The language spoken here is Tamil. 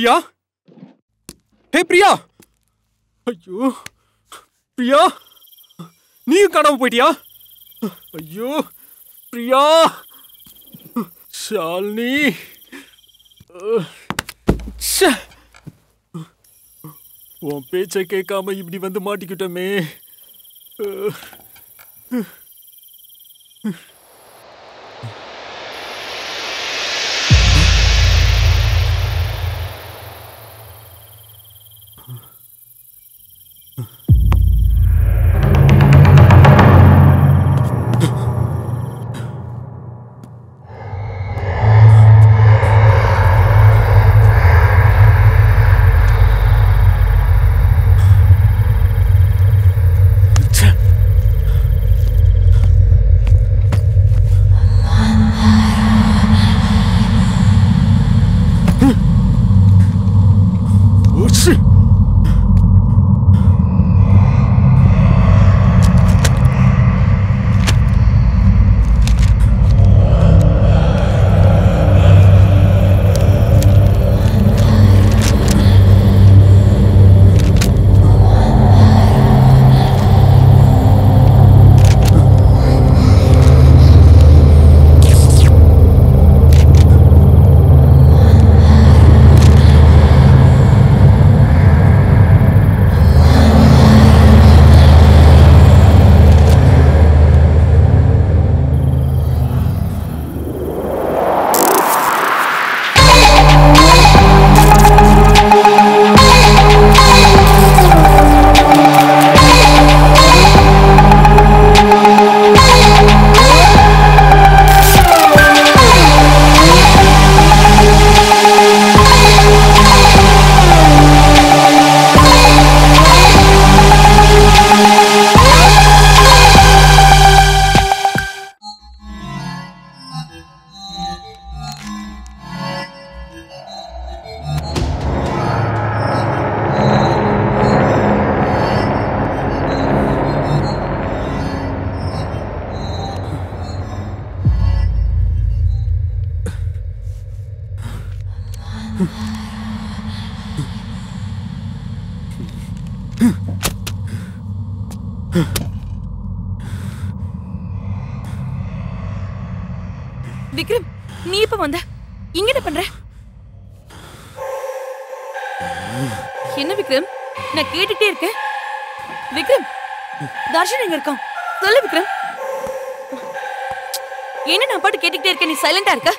பிரியா? ஹே பிரியா! ஐயோ! பிரியா! நீ காணாம போயிட்டியா? ஐயோ! பிரியா! ஷாலினி! உன் பேச்சை கேட்காம இப்படி வந்து மாட்டிக்கிட்டோமே. 是 விக்ரம் நீ இப்ப வந்த? இங்க என்ன பண்ற? என்ன விக்ரம்? நான் கேட்டுட்டே இருக்கேன். விக்ரம் தர்ஷன் எங்க இருக்கான்? சொல்லு விக்ரம். என்ன நான் பாட்டு கேட்டுக்கிட்டே இருக்கேன்? நீ சைலண்டா இருக்க?